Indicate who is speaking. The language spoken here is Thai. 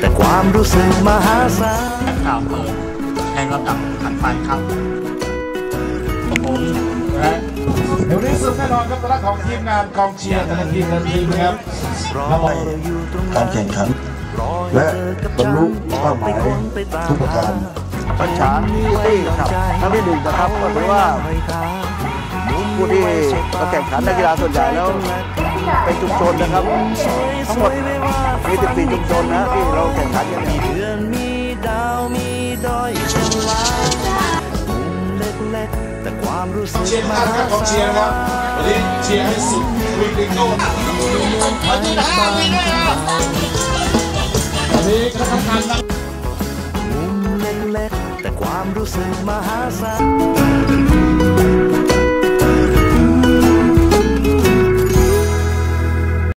Speaker 1: แต่ความรู้สึกมหาศาล
Speaker 2: กล่าวเปิดแข่งลำดับถัดไปครับผมและ
Speaker 3: เดี๋ยวนี้สุดแน่นอนครับตอนของทีมงานกองเชียร์แต่ละทีมแต่ละทีมนะครับ
Speaker 1: รอ
Speaker 3: ระบบ
Speaker 1: อยู่ตรง
Speaker 4: การแข่งขัน
Speaker 1: รอ
Speaker 4: และ
Speaker 1: เธอกับบ
Speaker 4: รรลุ
Speaker 1: ฉัน
Speaker 4: เป้าหมาย
Speaker 1: ไปคนไปตาม
Speaker 4: ทุกประการ
Speaker 5: ปัญชาที่ครับครั้งที่หนึ่งนะครับก็ถือว่า ผู้ที่มาแข่งขันนักกีฬาส่วนใหญ่แล้วเป็นชุมชนนะครับ ทั้งหมดมี14ชุมชนนะที่เราแข่งขันกันเดื
Speaker 1: อนมีดาวมีดอยข้างล่าเล็กๆแต่ความรู้สึก
Speaker 3: เชียร์ท่านครับกองเชียร์นะครับวันนี้เชียร์ให้สุดวิกฤตโก้วันนี้คณะกรรมการ
Speaker 1: มุมเล็กๆแต่ความรู้สึกมหาศาล